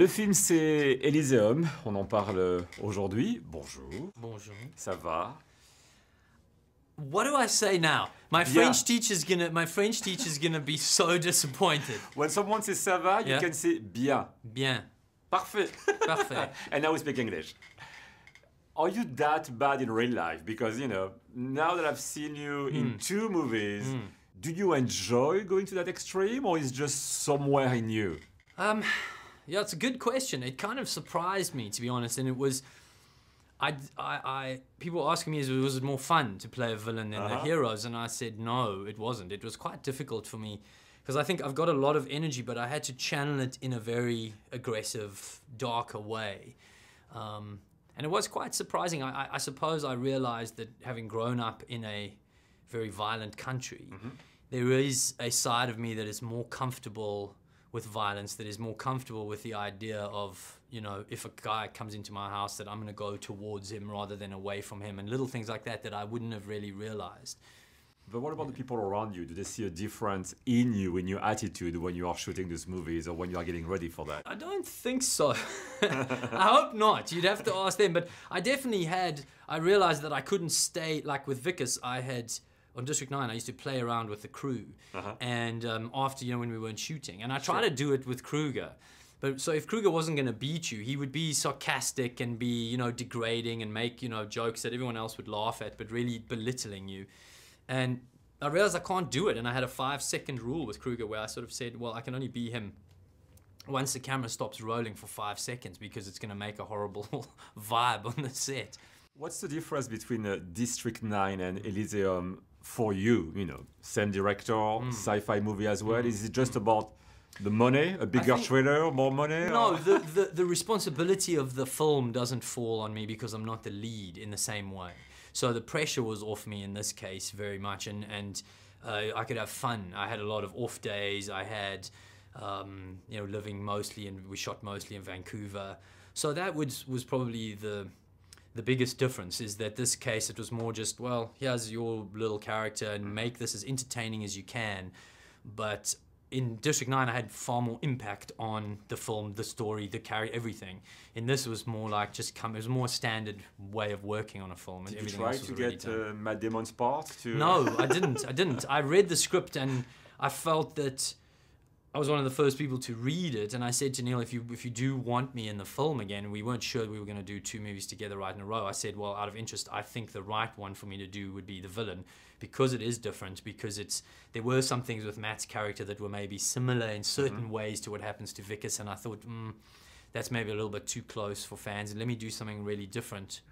Le film c'est Elysium, on en parle aujourd'hui. Bonjour. Bonjour. Ça va? What do I say now? My Bien. French teacher's gonna my French teacher's gonna be so disappointed. When someone says ça va, you Yeah. can say bien. Bien. Parfait. Parfait. and now we speak English. Are you that bad in real life? Because, you know, now that I've seen you in two movies, do you enjoy going to that extreme or is just somewhere in you? Um, yeah, it's a good question. It kind of surprised me, to be honest, and it was. I, I, I people were asking me, is was it more fun to play a villain than the Uh-huh. heroes? And I said, no, it wasn't. It was quite difficult for me because I think I've got a lot of energy, but I had to channel it in a very aggressive, darker way. Um, and it was quite surprising. I, I, I suppose I realized that having grown up in a very violent country, there is a side of me that is more comfortable with violence, that is more comfortable with the idea of, you know, if a guy comes into my house, that I'm going to go towards him rather than away from him, and little things like that that I wouldn't have really realized. But what about the people around you? Do they see a difference in you, in your attitude when you are shooting these movies or when you are getting ready for that? I don't think so. I hope not. You'd have to ask them. But I definitely had, I realized that I couldn't stay, like with Wikus, I had, on District 9, I used to play around with the crew. And um, after, you know, when we weren't shooting. And I try to do it with Kruger. But so if Kruger wasn't going to beat you, he would be sarcastic and be, you know, degrading and make, you know, jokes that everyone else would laugh at, but really belittling you. And I realized I can't do it. And I had a five second rule with Kruger where I sort of said, well, I can only be him once the camera stops rolling for five seconds because it's going to make a horrible vibe on the set. What's the difference between uh, District 9 and Elysium for you? You know, same director, Hmm. sci-fi movie as well. Is it just about the money, a bigger think- trailer, more money? No, the, the, the responsibility of the film doesn't fall on me because I'm not the lead in the same way. So the pressure was off me in this case very much, and, and uh, I could have fun. I had a lot of off days. I had, um, you know, living mostly, and we shot mostly in Vancouver. So that was, was probably the, the biggest difference is that this case it was more just well here's your little character and make this as entertaining as you can but in district 9 i had far more impact on the film the story the carry everything and this was more like just come it was more standard way of working on a film and Did you try to get uh, Matt Damon's part? To No, I didn't. I didn't. I read the script and I felt that I was one of the first people to read it. And I said to Neill, if you if you do want me in the film again, we weren't sure we were going to do two movies together right in a row. I said, well, out of interest, I think the right one for me to do would be the villain because it is different. Because it's there were some things with Matt's character that were maybe similar in certain ways to what happens to Wikus, and I thought. Mm, that's maybe a little bit too close for fans, let me do something really different